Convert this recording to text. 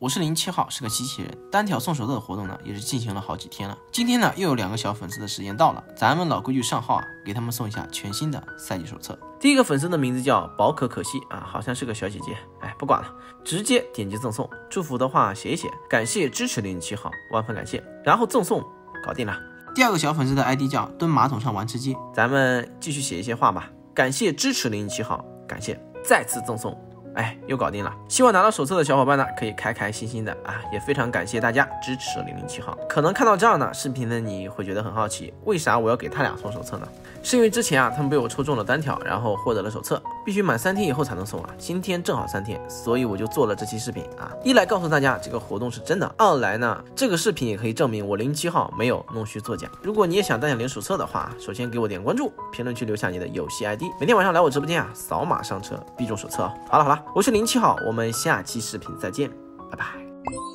我是零七号，是个机器人。单挑送手册的活动呢，也是进行了好几天了。今天呢，又有两个小粉丝的时间到了，咱们老规矩上号啊，给他们送一下全新的赛季手册。第一个粉丝的名字叫宝可可惜啊，好像是个小姐姐。哎，不管了，直接点击赠送，祝福的话写一写，感谢支持零七号，万分感谢。然后赠送，搞定了。第二个小粉丝的 ID 叫蹲马桶上玩吃鸡，咱们继续写一些话吧。感谢支持零七号，感谢再次赠送。哎，又搞定了！希望拿到手册的小伙伴呢，可以开开心心的啊！也非常感谢大家支持零零七号。可能看到这样的视频的你会觉得很好奇，为啥我要给他俩送手册呢？是因为之前啊，他们被我抽中了单挑，然后获得了手册，必须满三天以后才能送啊。今天正好三天，所以我就做了这期视频啊。一来告诉大家这个活动是真的，二来呢，这个视频也可以证明我零七号没有弄虚作假。如果你也想单挑领手册的话，首先给我点关注，评论区留下你的游戏 ID，每天晚上来我直播间啊，扫码上车必中手册。好了好了。我是零七号我们下期视频再见拜拜。